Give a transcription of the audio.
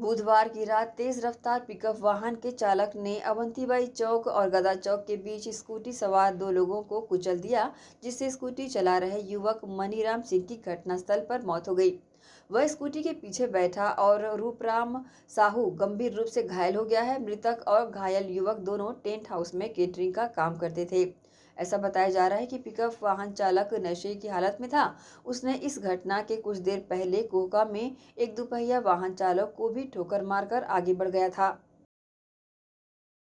बुधवार की रात तेज रफ्तार पिकअप वाहन के चालक ने अवंतीबाई चौक और गदा चौक के बीच स्कूटी सवार दो लोगों को कुचल दिया, जिससे स्कूटी चला रहे युवक मनीराम सिंह की घटनास्थल पर मौत हो गई। वह स्कूटी के पीछे बैठा और रूपराम साहू गंभीर रूप से घायल हो गया है। मृतक और घायल युवक दोनों टेंट हाउस में केटरिंग का काम करते थे। ऐसा बताया जा रहा है कि पिकअप वाहन चालक नशे की हालत में था। उसने इस घटना के कुछ देर पहले कोका में एक दुपहिया वाहन चालक को भी ठोकर मारकर आगे बढ़ गया था।